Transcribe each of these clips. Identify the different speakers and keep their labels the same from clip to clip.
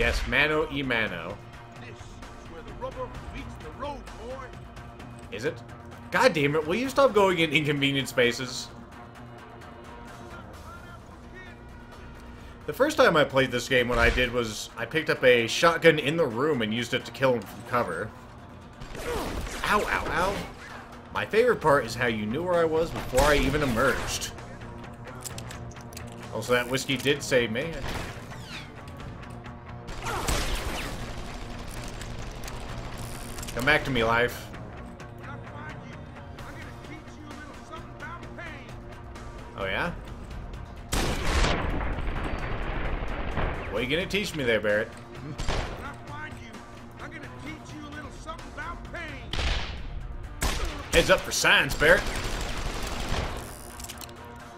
Speaker 1: Yes, mano e mano.
Speaker 2: This is where the rubber meets the road, boy.
Speaker 1: Is it? God damn it, will you stop going in inconvenient spaces? The first time I played this game, what I did was I picked up a shotgun in the room and used it to kill him from cover. Ow, ow, ow. My favorite part is how you knew where I was before I even emerged. Also, that whiskey did save me. Come back to me, life. Oh, yeah? What are you gonna teach me there, Barrett? Heads up for science, Barrett.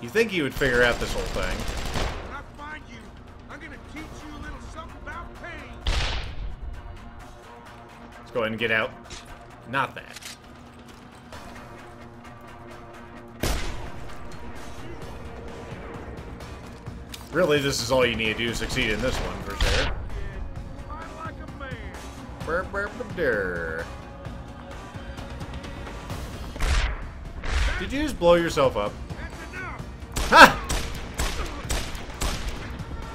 Speaker 1: You think you would figure out this whole thing. Go ahead and get out. Not that. Really, this is all you need to do to succeed in this one, for sure. Burr, burr, durr. Did you just blow yourself up? Ha!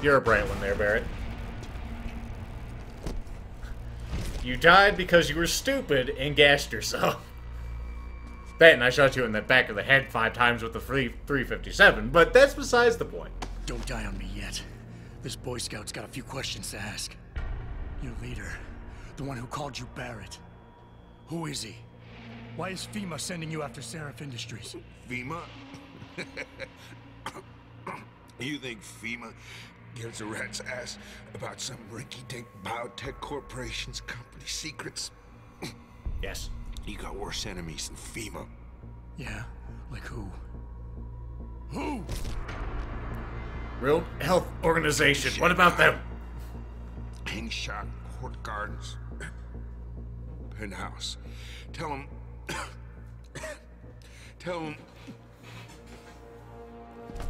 Speaker 1: You're a bright one there, Barrett. You died because you were stupid and gassed yourself. That and I shot you in the back of the head five times with the free 357, but that's besides the point.
Speaker 3: Don't die on me yet. This Boy Scout's got a few questions to ask. Your leader, the one who called you Barrett. Who is he? Why is FEMA sending you after Sarif Industries?
Speaker 4: FEMA? you think FEMA gives a rat's ass about some rinky-dink biotech corporation's company secrets?
Speaker 1: Yes.
Speaker 4: You got worse enemies than FEMA.
Speaker 3: Yeah, like who? Who?
Speaker 1: Real Health Organization. What about them?
Speaker 4: Hengsha Court Gardens. Penthouse. Tell him... Tell him...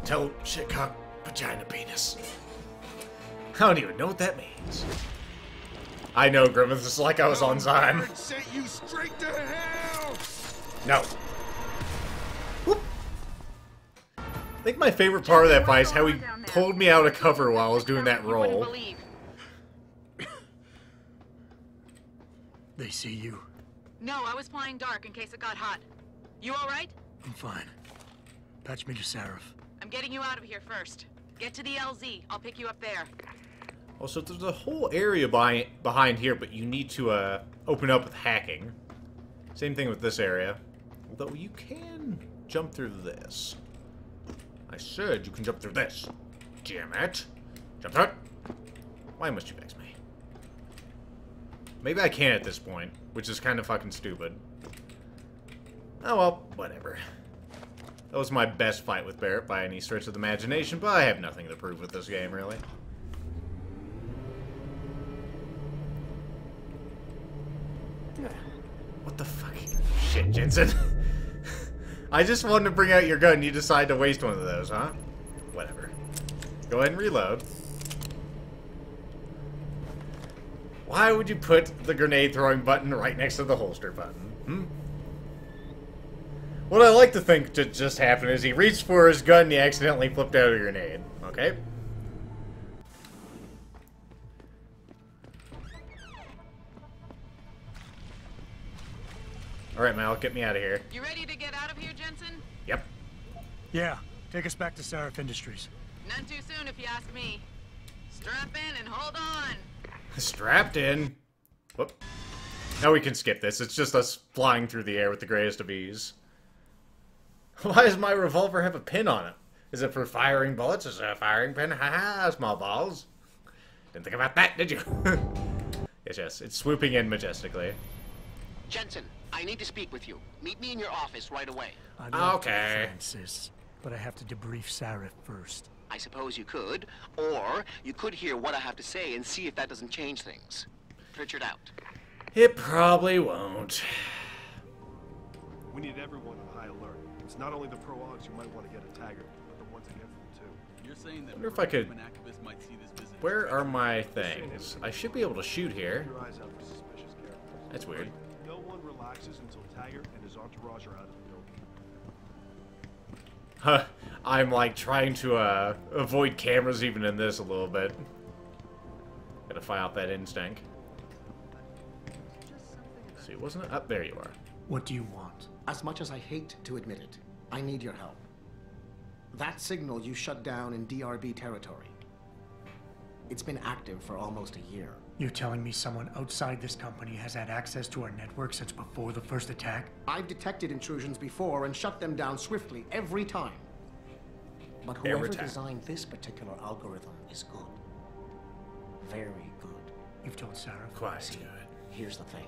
Speaker 1: Tell shitcock vagina penis. I don't even know what that means. I know, Grimmeth. It's like I was on Zyme.
Speaker 4: Sent you straight to hell!
Speaker 1: No. Whoop. I think my favorite part of that fight is how he pulled me out of cover while I was doing that roll.
Speaker 3: They see you.
Speaker 5: No, I was flying dark in case it got hot. You all right?
Speaker 3: I'm fine. Patch me to Sarif.
Speaker 5: I'm getting you out of here first. Get to the LZ. I'll pick you up there.
Speaker 1: Also, there's a whole area by, behind here, but you need to uh, open up with hacking. Same thing with this area. Although you can jump through this. I said you can jump through this. Damn it. Jump through it. Why must you vex me? Maybe I can at this point, which is kind of fucking stupid. Oh well, whatever. That was my best fight with Barrett by any stretch of the imagination, but I have nothing to prove with this game, really. What the fuck? Jensen. I just wanted to bring out your gun, you decide to waste one of those, huh? Whatever. Go ahead and reload. Why would you put the grenade throwing button right next to the holster button? Hmm? What I like to think to just happened is he reached for his gun and he accidentally flipped out a grenade. Okay? Alright, Mal, get me out of here.
Speaker 5: You ready to get out of here, Jensen?
Speaker 1: Yep.
Speaker 3: Yeah, take us back to Sarif Industries.
Speaker 5: None too soon, if you ask me. Strap in and hold on.
Speaker 1: Strapped in. Whoop. Now we can skip this. It's just us flying through the air with the greatest of ease. Why does my revolver have a pin on it? Is it for firing bullets? Is it a firing pin? Ha ha, small balls. Didn't think about that, did you? yes, yes. It's swooping in majestically.
Speaker 6: Jensen, I need to speak with you. Meet me in your office right away.
Speaker 3: I'd love
Speaker 1: Okay.
Speaker 3: Francis, but I have to debrief Sarif first.
Speaker 6: I suppose you could, or you could hear what I have to say and see if that doesn't change things. Pritchard out.
Speaker 1: It probably won't.
Speaker 7: We need everyone on high alert. It's not only the pro-augs you might want to get a Taggart, but the ones I get from it too.
Speaker 8: You're saying that
Speaker 1: Wonder if I could-
Speaker 8: might see this visit.
Speaker 1: Where are my things? I should be able to shoot here.
Speaker 7: Keep your eyes out for suspicious characters.
Speaker 1: That's weird.
Speaker 7: No one relaxes until Taggart and his entourage are out of the building.
Speaker 1: Huh. I'm like trying to uh, avoid cameras even in this a little bit. Gotta find out that instinct. Let's see, wasn't it? Up there you are.
Speaker 3: What do you want?
Speaker 9: As much as I hate to admit it, I need your help. That signal you shut down in DRB territory. It's been active for almost a year.
Speaker 3: You're telling me someone outside this company has had access to our network since before the first attack?
Speaker 9: I've detected intrusions before and shut them down swiftly every time. But
Speaker 1: Every
Speaker 9: whoever designed this particular algorithm is good. Very good.
Speaker 3: You've told Sarif?
Speaker 1: Quite
Speaker 9: See,
Speaker 1: good.
Speaker 9: here's the thing.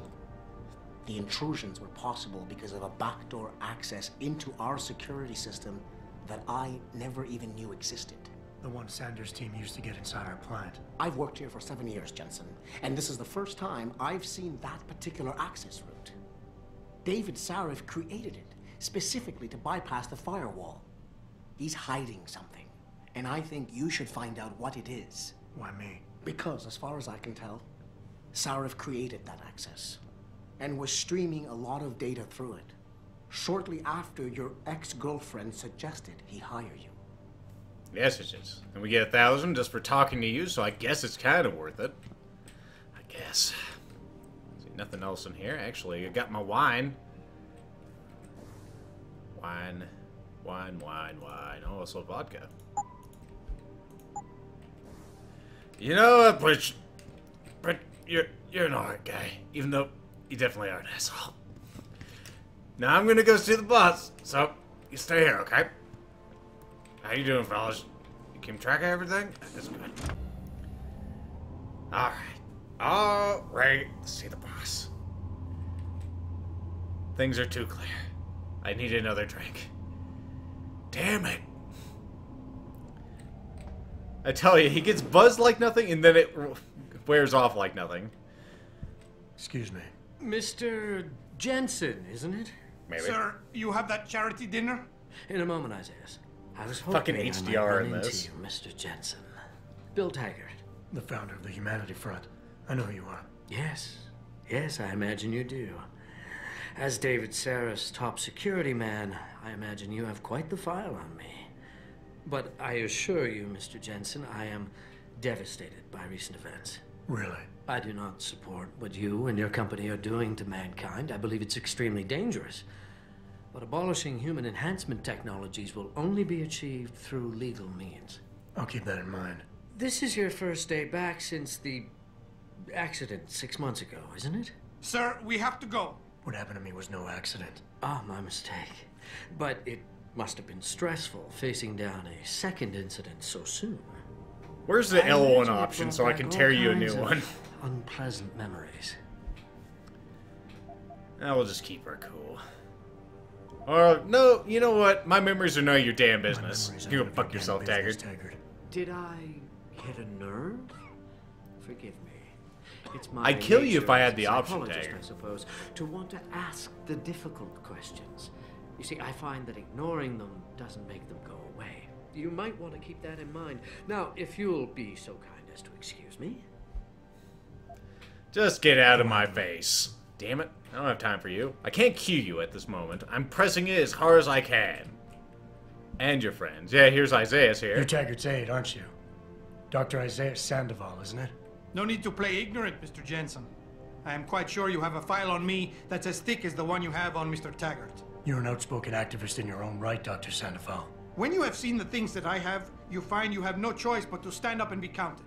Speaker 9: The intrusions were possible because of a backdoor access into our security system that I never even knew existed.
Speaker 3: The one Sanders team used to get inside our plant.
Speaker 9: I've worked here for seven years, Jensen, and this is the first time I've seen that particular access route. David Sarif created it specifically to bypass the firewall. He's hiding something, and I think you should find out what it is.
Speaker 3: Why me?
Speaker 9: Because, as far as I can tell, Sarif created that access and was streaming a lot of data through it shortly after your ex girlfriend suggested he hire you.
Speaker 1: Yes, it is. And we get a thousand just for talking to you, so I guess it's kind of worth it. I guess. See, nothing else in here. Actually, I got my wine. Wine, wine, wine, wine. Oh, also vodka. You know what, Butch? But you're you're an alright guy, even though you definitely are an asshole. Now I'm gonna go see the boss, so you stay here, okay? How you doing, fellas? You keep track of everything? That's good. Alright. Alright, see the boss. Things are too clear. I need another drink. Damn it. I tell you, he gets buzzed like nothing, and then it wears off like nothing.
Speaker 3: Excuse me.
Speaker 10: Mr. Jensen, isn't it?
Speaker 1: Maybe.
Speaker 11: Sir, you have that charity dinner?
Speaker 10: In a moment, Isaiah. I was
Speaker 1: Fucking
Speaker 10: hoping I might
Speaker 1: HDR
Speaker 10: run
Speaker 1: in
Speaker 10: into
Speaker 1: this.
Speaker 10: you, Mr. Jensen. Bill Taggart.
Speaker 3: The founder of the Humanity Front. I know who you are.
Speaker 10: Yes. Yes, I imagine you do. As David Sarif's top security man, I imagine you have quite the file on me. But I assure you, Mr. Jensen, I am devastated by recent events.
Speaker 3: Really?
Speaker 10: I do not support what you and your company are doing to mankind. I believe it's extremely dangerous. But abolishing human enhancement technologies will only be achieved through legal means.
Speaker 3: I'll keep that in mind.
Speaker 10: This is your first day back since the accident six months ago, isn't it?
Speaker 11: Sir, we have to go.
Speaker 3: What happened to me was no accident.
Speaker 10: Ah, my mistake. But it must have been stressful facing down a second incident so soon.
Speaker 1: Where's the
Speaker 10: I
Speaker 1: L1 option so I can
Speaker 10: back
Speaker 1: tear you a new one?
Speaker 10: Unpleasant memories.
Speaker 1: I will just keep her cool. Or, no, you know what? My memories are none of your damn business. You go fuck yourself, Taggart.
Speaker 3: Taggart.
Speaker 10: Did I hit a nerve? Forgive me. It's my
Speaker 1: I'd kill you if I had the option, Taggart.
Speaker 10: I suppose, to want to ask the difficult questions. You see, I find that ignoring them doesn't make them go away. You might want to keep that in mind. Now, if you'll be so kind as to excuse me.
Speaker 1: Just get out of my face. Damn it. I don't have time for you. I can't cue you at this moment. I'm pressing it as hard as I can. And your friends. Yeah, here's Isaiah's here. You're.
Speaker 3: Taggart's aide, aren't you? Dr. Isaiah Sandoval, isn't it?
Speaker 11: No need to play ignorant, Mr. Jensen. I am quite sure you have a file on me that's as thick as the one you have on Mr. Taggart.
Speaker 3: You're an outspoken activist in your own right, Dr. Sandoval.
Speaker 11: When you have seen the things that I have, you find you have no choice but to stand up and be counted.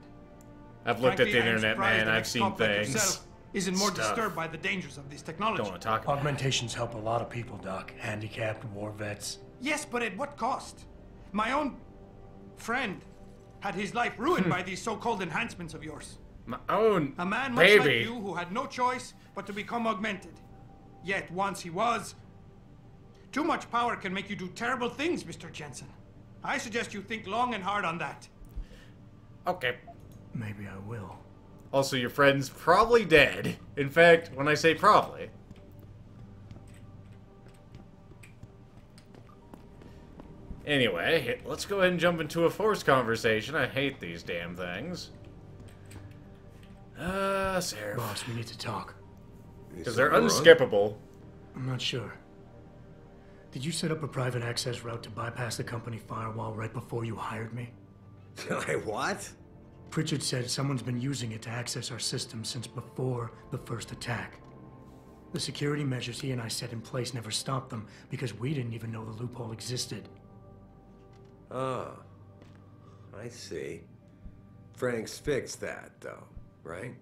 Speaker 1: I've looked
Speaker 11: Frankly,
Speaker 1: at the internet, man. I've seen
Speaker 11: ex-cop like
Speaker 1: things.
Speaker 11: yourself Isn't more
Speaker 1: Stuff.
Speaker 11: disturbed by the dangers of these technologies.
Speaker 1: Don't want to talk about it.
Speaker 3: Augmentations help a lot of people, Doc. Handicapped, war vets.
Speaker 11: Yes, but at what cost? My own friend had his life ruined by these so-called enhancements of yours.
Speaker 1: My own
Speaker 11: A man much
Speaker 1: baby.
Speaker 11: like you who had no choice but to become augmented. Yet once he was, too much power can make you do terrible things, Mr. Jensen. I suggest you think long and hard on that.
Speaker 1: Okay.
Speaker 3: Maybe I will.
Speaker 1: Also, your friend's probably dead. In fact, when I say probably. Anyway, let's go ahead and jump into a forced conversation. I hate these damn things. Uh, Sarif.
Speaker 3: Boss, we need to talk.
Speaker 1: Because they're unskippable.
Speaker 3: I'm not sure. Did you set up a private access route to bypass the company firewall right before you hired me?
Speaker 8: Did I what?
Speaker 3: Pritchard said someone's been using it to access our system since before the first attack. The security measures he and I set in place never stopped them because we didn't even know the loophole existed.
Speaker 8: Oh. I see. Frank's fixed that, though, right?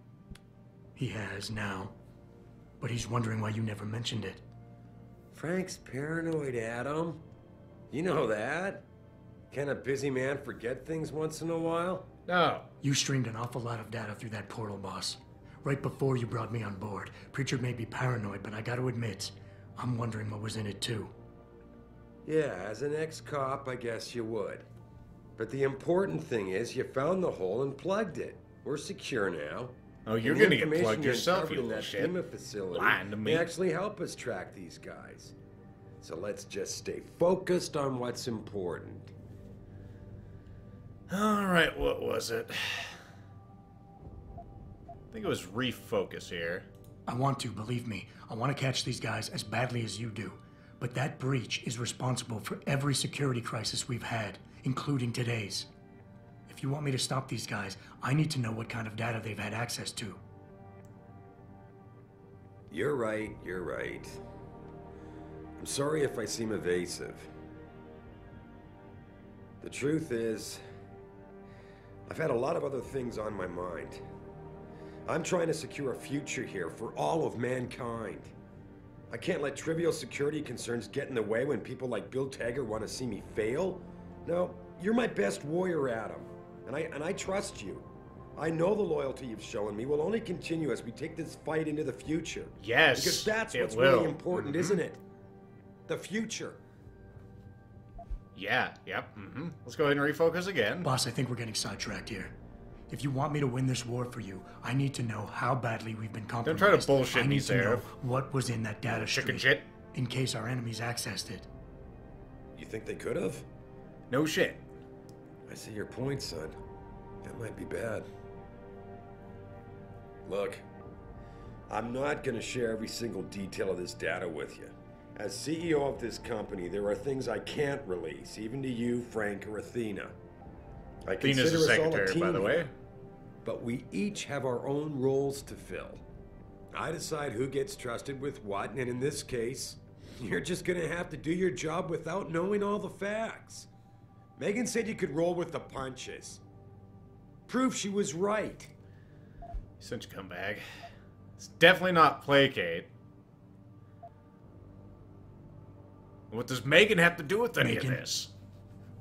Speaker 3: He has now. But he's wondering why you never mentioned it.
Speaker 8: Frank's paranoid, Adam. You know that. Can a busy man forget things once in a while?
Speaker 1: No.
Speaker 3: You streamed an awful lot of data through that portal, boss. Right before you brought me on board. Pritchard may be paranoid, but I gotta admit, I'm wondering what was in it too.
Speaker 8: Yeah, as an ex-cop, I guess you would. But the important thing is you found the hole and plugged it. We're secure now.
Speaker 1: Oh, you're gonna get
Speaker 8: information
Speaker 1: plugged
Speaker 8: you
Speaker 1: yourself,
Speaker 8: uncovered
Speaker 1: you
Speaker 8: in
Speaker 1: little
Speaker 8: that
Speaker 1: shit.
Speaker 8: FEMA facility
Speaker 1: Lying to me.
Speaker 8: may actually help us track these guys. So let's just stay focused on what's important.
Speaker 1: Alright, what was it? I think it was refocus here.
Speaker 3: I want to, believe me. I want to catch these guys as badly as you do. But that breach is responsible for every security crisis we've had, including today's. If you want me to stop these guys, I need to know what kind of data they've had access to.
Speaker 8: You're right, you're right. I'm sorry if I seem evasive. The truth is, I've had a lot of other things on my mind. I'm trying to secure a future here for all of mankind. I can't let trivial security concerns get in the way when people like Bill Taggart want to see me fail. No, you're my best warrior, Adam, and I and I trust you. I know the loyalty you've shown me will only continue as we take this fight into the future.
Speaker 1: Yes,
Speaker 8: Because that's what's
Speaker 1: will.
Speaker 8: really important,
Speaker 1: Mhm.
Speaker 8: isn't it? The future.
Speaker 1: Yeah, yep, mm-hmm. Let's go ahead and refocus again.
Speaker 3: Boss, I think we're getting sidetracked here. If you want me to win this war for you, I need to know how badly we've been compromised.
Speaker 1: Don't
Speaker 3: compromised.
Speaker 1: try to bullshit
Speaker 3: I
Speaker 1: me,
Speaker 3: need to know what was in that data
Speaker 1: Chicken
Speaker 3: stream,
Speaker 1: shit.
Speaker 3: in case our enemies accessed it.
Speaker 8: You think they could have?
Speaker 1: No shit.
Speaker 8: I see your point, son. That might be bad. Look, I'm not going to share every single detail of this data with you. As CEO of this company, there are things I can't release, even to you, Frank, or Athena. I
Speaker 1: Athena's
Speaker 8: consider
Speaker 1: the
Speaker 8: us all a
Speaker 1: secretary, by
Speaker 8: team
Speaker 1: the
Speaker 8: here,
Speaker 1: way.
Speaker 8: But we each have our own roles to fill. I decide who gets trusted with what, and in this case, you're just gonna have to do your job without knowing all the facts. Megan said you could roll with the punches. Proof she was right.
Speaker 1: Such a comeback. It's definitely not placate. What does Megan have to do with any
Speaker 3: Megan?
Speaker 1: of this?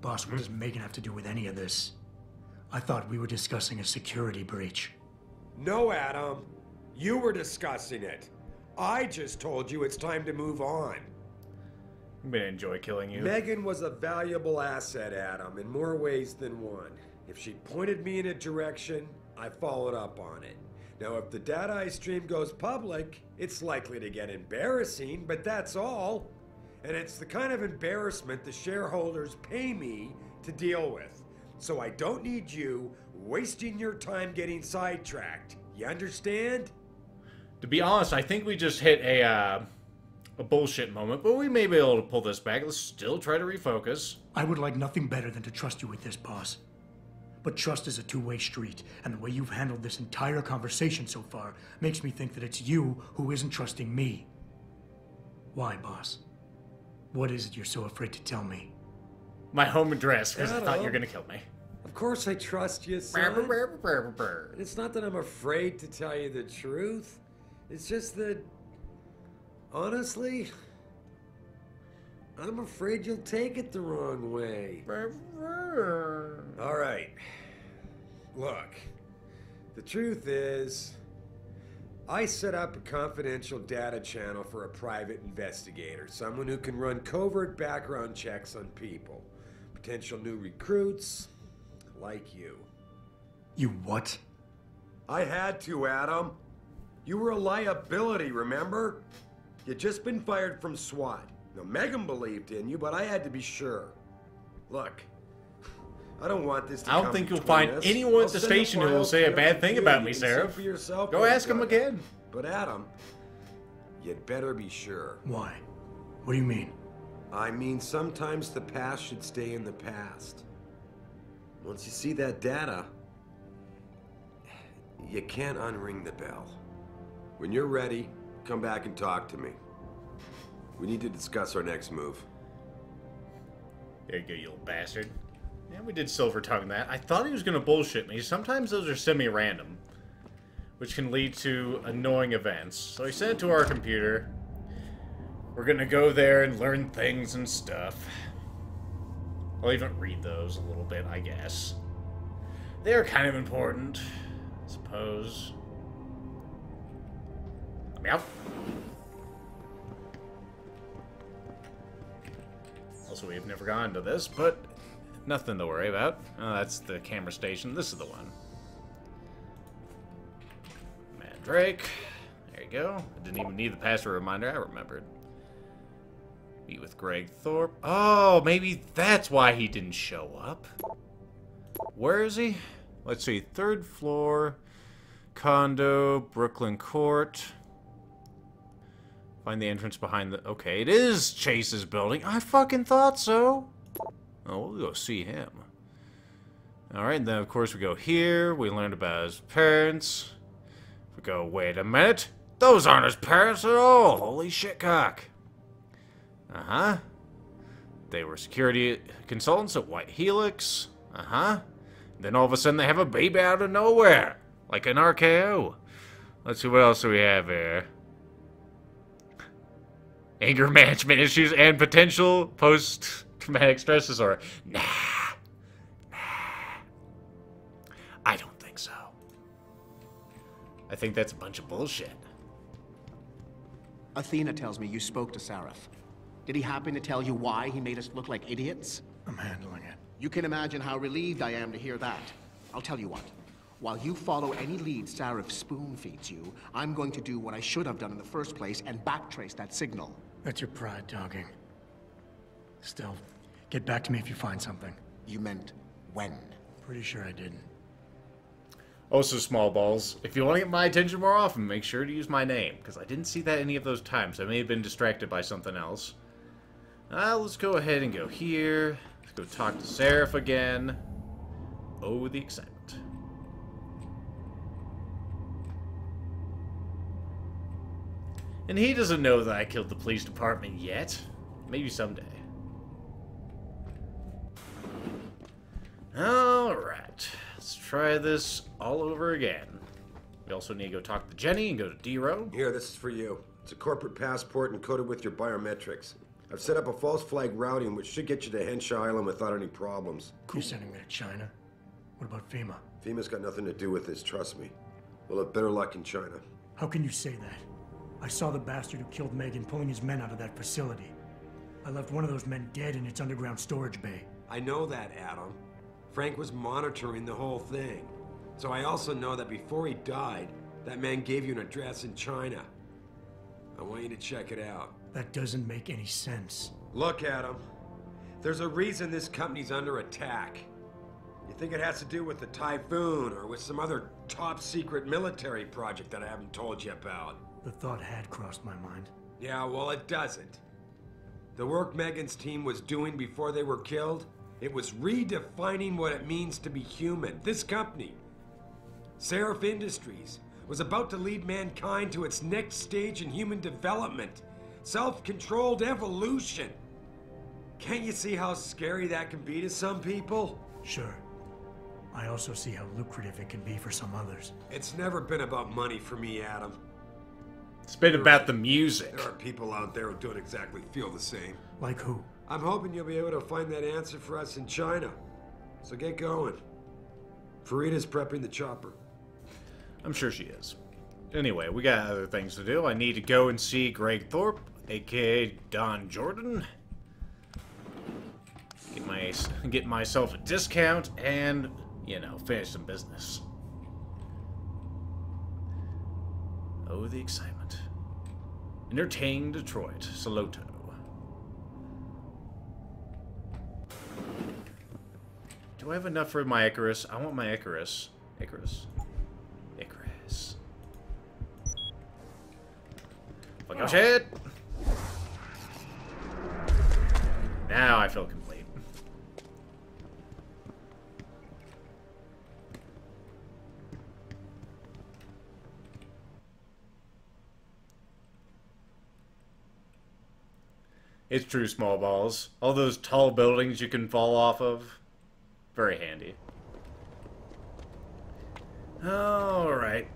Speaker 3: Boss, what hmm? does Megan have to do with any of this? I thought we were discussing a security breach.
Speaker 8: No, Adam. You were discussing it. I just told you it's time to move on.
Speaker 1: I'm gonna enjoy killing you.
Speaker 8: Megan was a valuable asset, Adam, in more ways than one. If she pointed me in a direction, I followed up on it. Now, if the data I stream goes public, it's likely to get embarrassing, but that's all. And it's the kind of embarrassment the shareholders pay me to deal with. So I don't need you wasting your time getting sidetracked. You understand?
Speaker 1: To be honest, I think we just hit a uh, a bullshit moment, but we may be able to pull this back. Let's still try to refocus.
Speaker 3: I would like nothing better than to trust you with this, boss. But trust is a two-way street, and the way you've handled this entire conversation so far makes me think that it's you who isn't trusting me. Why, boss? What is it you're so afraid to tell me?
Speaker 1: My home address, because I thought you were gonna kill me.
Speaker 8: Of course I trust you, son. It's not that I'm afraid to tell you the truth. It's just that, honestly, I'm afraid you'll take it the wrong way. All right. Look, the truth is, I set up a confidential data channel for a private investigator, someone who can run covert background checks on people, potential new recruits, like you.
Speaker 3: You what?
Speaker 8: I had to, Adam. You were a liability, remember? You'd just been fired from SWAT. Now, Megan believed in you, but I had to be sure. Look, I don't want this to
Speaker 1: I don't
Speaker 8: come
Speaker 1: think you'll find
Speaker 8: us.
Speaker 1: anyone at
Speaker 8: I'll
Speaker 1: the station who will say a bad thing about me,
Speaker 8: can see
Speaker 1: Sarif.
Speaker 8: for yourself
Speaker 1: Go ask
Speaker 8: I've
Speaker 1: him again.
Speaker 8: But Adam, you'd better be sure.
Speaker 3: Why? What do you mean?
Speaker 8: I mean, sometimes the past should stay in the past. Once you see that data, you can't unring the bell. When you're ready, come back and talk to me. We need to discuss our next move.
Speaker 1: There you go, you old bastard. Yeah, we did silver tongue that. I thought he was gonna bullshit me. Sometimes those are semi-random, which can lead to annoying events. So he sent to our computer. We're gonna go there and learn things and stuff. I'll even read those a little bit, I guess. They're kind of important, I suppose. Let me out. Also, we've never gone to this, but nothing to worry about. Oh, that's the camera station. This is the one. Mandrake. There you go. I didn't even need the password reminder. I remembered. Meet with Greg Thorpe. Oh, maybe that's why he didn't show up. Where is he? Let's see. Third floor. Condo. Brooklyn Court. Find the entrance behind the... Okay, it is Chase's building. I fucking thought so. Oh, we'll go see him. Alright, then of course we go here. We learned about his parents. We go, wait a minute. Those aren't his parents at all. Holy shit cock. Uh-huh. They were security consultants at White Helix. Uh-huh. Then all of a sudden they have a baby out of nowhere. Like an RKO. Let's see what else do we have here anger management issues and potential post-traumatic stress disorder. Nah. Nah. I don't think so. I think that's a bunch of bullshit.
Speaker 9: Athena tells me you spoke to Sarif. Did he happen to tell you why he made us look like idiots?
Speaker 3: I'm handling it.
Speaker 9: You can imagine how relieved I am to hear that. I'll tell you what. While you follow any lead Sarif spoon feeds you, I'm going to do what I should have done in the first place and backtrace that signal.
Speaker 3: That's your pride talking. Still, get back to me if you find something.
Speaker 9: You meant when?
Speaker 3: Pretty sure I didn't.
Speaker 1: Also, small balls. If you want to get my attention more often, make sure to use my name, because I didn't see that any of those times. I may have been distracted by something else. Uh, let's go ahead and go here. Let's go talk to Sarif again. Oh, the excitement. And he doesn't know that I killed the police department yet. Maybe someday. Alright. Let's try this all over again. We also need to go talk to Jenny and go to D-Row.
Speaker 8: Here, this is for you. It's a corporate passport encoded with your biometrics. I've set up a false flag routing which should get you to Hengsha Island without any problems.
Speaker 3: You're sending me to China? What about FEMA?
Speaker 8: FEMA's got nothing to do with this, trust me. We'll have better luck in China.
Speaker 3: How can you say that? I saw the bastard who killed Megan pulling his men out of that facility. I left one of those men dead in its underground storage bay.
Speaker 8: I know that, Adam. Frank was monitoring the whole thing. So I also know that before he died, that man gave you an address in China. I want you to check it out.
Speaker 3: That doesn't make any sense.
Speaker 8: Look, Adam. There's a reason this company's under attack. You think it has to do with the Typhoon or with some other top secret military project that I haven't told you about?
Speaker 3: The thought had crossed my mind.
Speaker 8: Yeah, well, it doesn't. The work Megan's team was doing before they were killed, it was redefining what it means to be human. This company, Sarif Industries, was about to lead mankind to its next stage in human development self controlled evolution. Can't you see how scary that can be to some people?
Speaker 3: Sure. I also see how lucrative it can be for some others.
Speaker 8: It's never been about money for me, Adam.
Speaker 1: It's been about the music.
Speaker 8: There are people out there who don't exactly feel the same.
Speaker 3: Like who?
Speaker 8: I'm hoping you'll be able to find that answer for us in China. So get going. Farida's prepping the chopper.
Speaker 1: I'm sure she is. Anyway, we got other things to do. I need to go and see Greg Thorpe, aka Don Jordan. Get my get myself a discount and, you know, finish some business. Oh, the excitement. Entertaining Detroit, Saloto. Do I have enough for my Icarus? I want my Icarus. Icarus. Icarus. Fuck your shit! Now I feel complete. It's true, small balls. All those tall buildings you can fall off of. Very handy. Alright.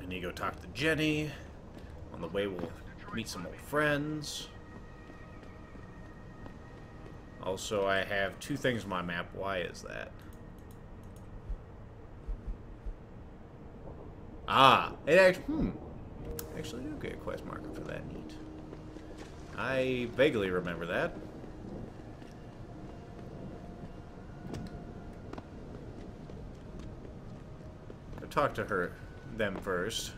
Speaker 1: I need to go talk to Jenny. On the way, we'll meet some old friends. Also, I have two things on my map. Why is that? Ah, it actually, hmm. Actually, I do get a quest marker for that. Neat. I vaguely remember that. Talk to her, them first.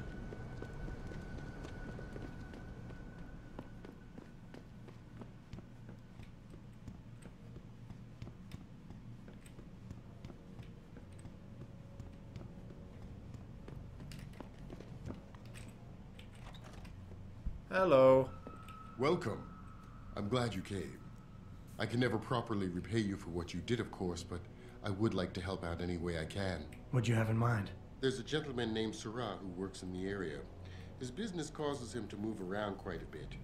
Speaker 1: Hello.
Speaker 12: Welcome. I'm glad you came. I can never properly repay you for what you did, of course, but I would like to help out any way I can.
Speaker 3: What do you have in mind?
Speaker 12: There's a gentleman named Sarah who works in the area. His business causes him to move around quite a bit,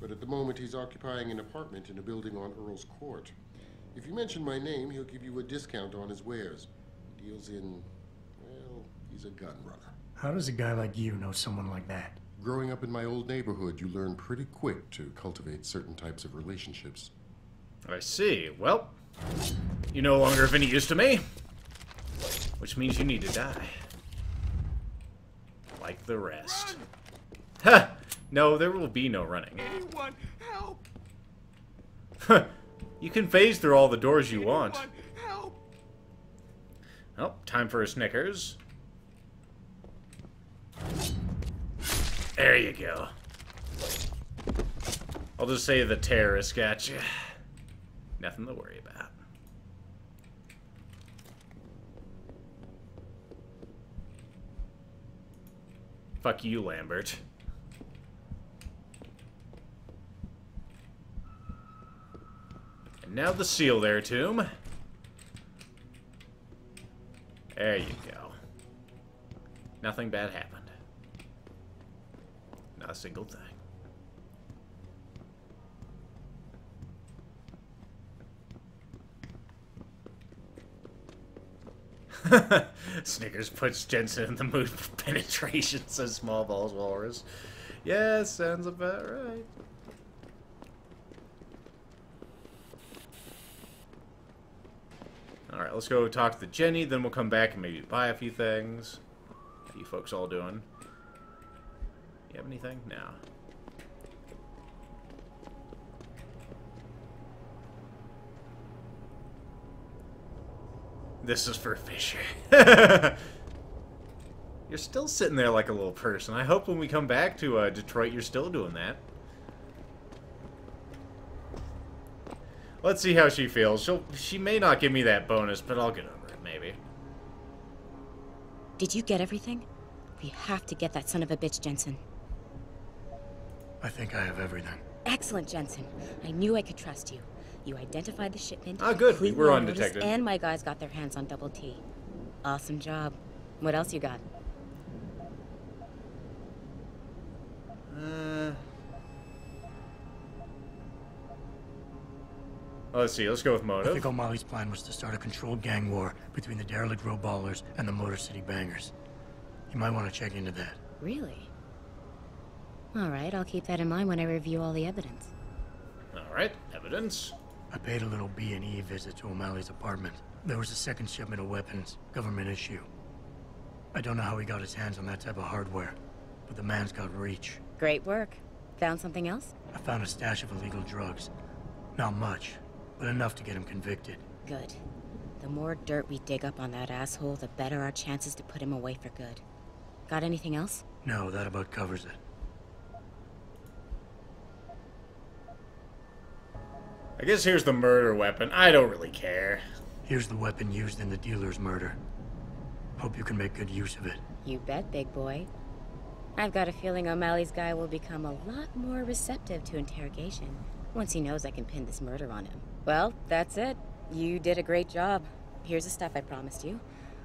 Speaker 12: but at the moment he's occupying an apartment in a building on Earl's Court. If you mention my name, he'll give you a discount on his wares. He deals in, well, he's a gun runner.
Speaker 3: How does a guy like you know someone like that?
Speaker 12: Growing up in my old neighborhood, you learn pretty quick to cultivate certain types of relationships.
Speaker 1: I see. Well, you're no longer of any use to me. Which means you need to die. Like the rest. Ha! No, there will be no running.
Speaker 2: Anyone, help!
Speaker 1: you can phase through all the doors you want.
Speaker 2: Help!
Speaker 1: Oh, time for a Snickers. There you go. I'll just say the terrorist got you. Nothing to worry about. Fuck you, Lambert. And now the seal there, Tomb. There you go. Nothing bad happened. Not a single thing. Snickers puts Jensen in the mood for penetration, says Small Balls Walrus. Yeah, sounds about right. Alright, let's go talk to Jenny, then we'll come back and maybe buy a few things. How you folks all doing? You have anything? No. This is for Fisher. you're still sitting there like a little person. I hope when we come back to uh, Detroit, you're still doing that. Let's see how she feels. She'll, she may not give me that bonus, but I'll get over it, maybe.
Speaker 13: Did you get everything? We have to get that son of a bitch, Jensen.
Speaker 3: I think I have everything.
Speaker 13: Excellent, Jensen. I knew I could trust you. You identified the shipment.
Speaker 1: Ah, good. We
Speaker 13: completely
Speaker 1: were
Speaker 13: unnoticed,
Speaker 1: undetected.
Speaker 13: And my guys got their hands on Double T. Awesome job. What else you got?
Speaker 1: Uh, let's see. Let's go with
Speaker 3: I think O'Malley's plan was to start a controlled gang war between the derelict row ballers and the Motor City Bangers. You might want to check into that.
Speaker 13: Really? All right, I'll keep that in mind when I review all the evidence.
Speaker 1: All right. Evidence.
Speaker 3: I paid a little B&E visit to O'Malley's apartment. There was a second shipment of weapons, government issue. I don't know how he got his hands on that type of hardware, but the man's got reach.
Speaker 13: Great work. Found something else?
Speaker 3: I found a stash of illegal drugs. Not much, but enough to get him convicted.
Speaker 13: Good. The more dirt we dig up on that asshole, the better our chances to put him away for good. Got anything else?
Speaker 3: No, that about covers it.
Speaker 1: I guess here's the murder weapon. I don't really care.
Speaker 3: Here's the weapon used in the dealer's murder. Hope you can make good use of it.
Speaker 13: You bet, big boy. I've got a feeling O'Malley's guy will become a lot more receptive to interrogation once he knows I can pin this murder on him. Well, that's it. You did a great job. Here's the stuff I promised you.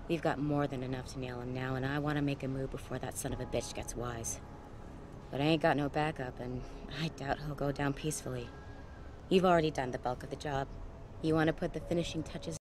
Speaker 13: We've got more than enough to nail him now, and I want to make a move before that son of a bitch gets wise. But I ain't got no backup, and I doubt he'll go down peacefully. You've already done the bulk of the job. You want to put the finishing touches